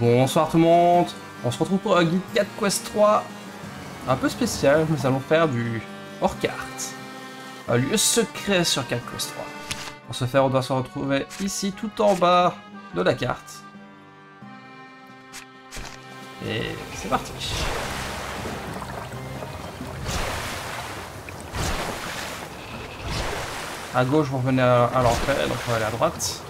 Bonsoir tout le monde, on se retrouve pour un guide 4 Quest 3 un peu spécial, nous allons faire du hors-carte. Un lieu secret sur 4 Quest 3. Pour ce faire, on doit se retrouver ici tout en bas de la carte. Et c'est parti. À gauche, vous revenez à, l'entrée, donc on va aller à droite.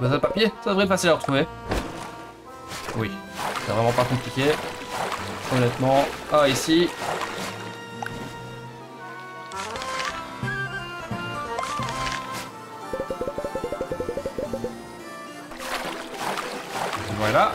Bah, ça papier, ça devrait passer à retrouver. Oui, c'est vraiment pas compliqué. Honnêtement. Ah, ici. Voilà.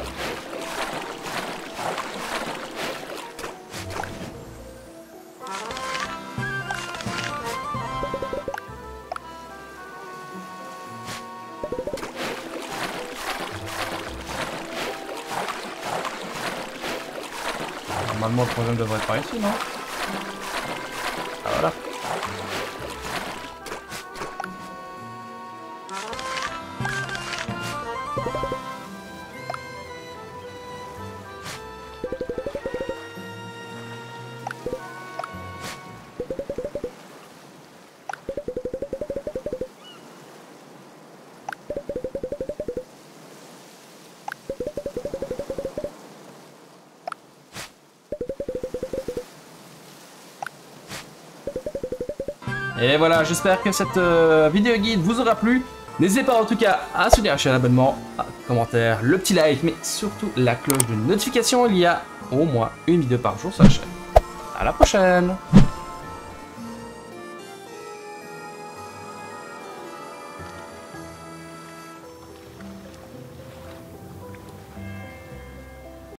Normalement, le problème devrait être par ici, non Ah, voilà. Et voilà, j'espère que cette euh, vidéo guide vous aura plu. N'hésitez pas en tout cas à soutenir la chaîne, l'abonnement, commentaire, le petit like, mais surtout la cloche de notification. Il y a au moins une vidéo par jour sur la chaîne. À la prochaine